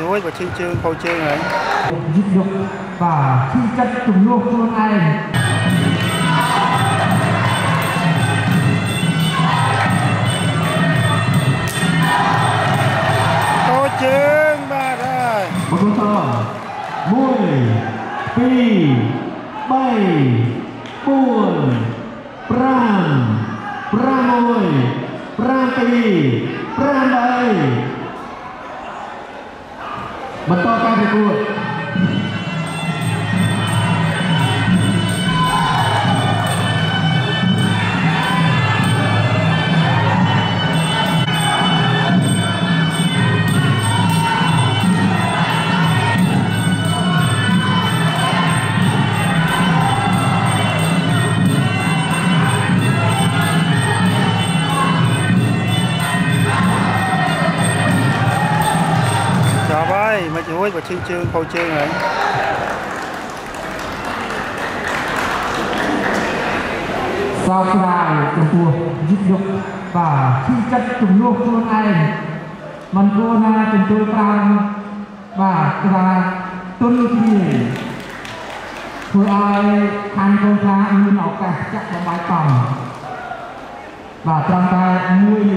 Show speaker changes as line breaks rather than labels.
រួចបើឈឺជើងខូចជើងហើយ
យឹកយកបាទឈឺចិត្តជំនួសខ្លួនឯង
ខូចជើងបាទហើយ
បងប្អូន1 2 3 4 5 6 7
Betul kan, Rekut? មិនរួចបើឈឹងជើងខូចជើងហើយ
សោកស្ដាយចំពោះយុទ្ធយុគបាទឈឺចិត្តជំនួសខ្លួនឯងមិនគួរណាជំទួយក្រោមបាទក្បាលទុនគ្នាធ្វើឲ្យខាងកូនខ្លាមានឱកាសចាក់បំបាយកំបាទត្រឹមតែ1នាទីជាងតែប៉ុណ្ណោះ